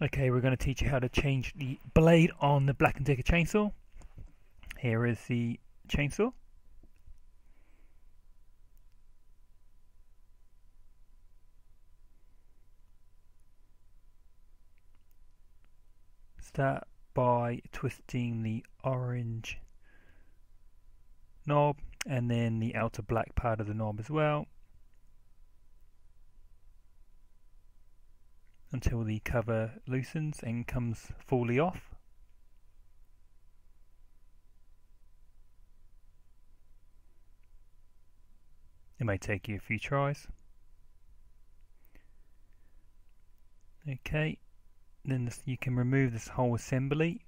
Okay, we're going to teach you how to change the blade on the Black & Decker chainsaw. Here is the chainsaw. Start by twisting the orange knob and then the outer black part of the knob as well. Until the cover loosens and comes fully off. It may take you a few tries. Okay, then this, you can remove this whole assembly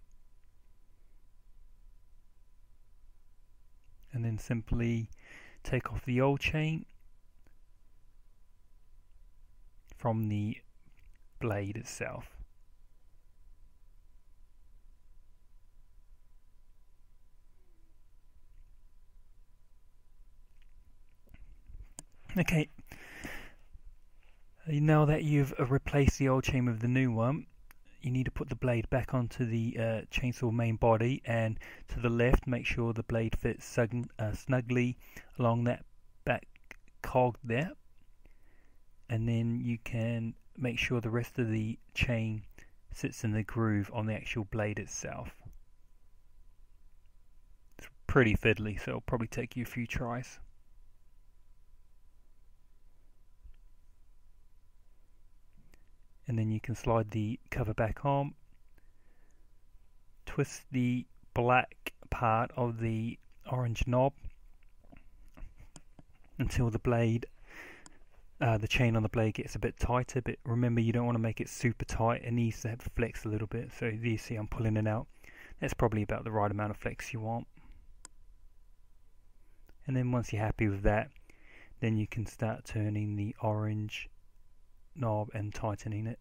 and then simply take off the old chain from the blade itself. Okay, uh, now that you've uh, replaced the old chain with the new one, you need to put the blade back onto the uh, chainsaw main body and to the left make sure the blade fits uh, snugly along that back cog there and then you can make sure the rest of the chain sits in the groove on the actual blade itself. It's pretty fiddly, so it'll probably take you a few tries. And then you can slide the cover back on, twist the black part of the orange knob until the blade uh, the chain on the blade gets a bit tighter but remember you don't want to make it super tight. It needs to flex a little bit. So you see I'm pulling it out. That's probably about the right amount of flex you want. And then once you're happy with that then you can start turning the orange knob and tightening it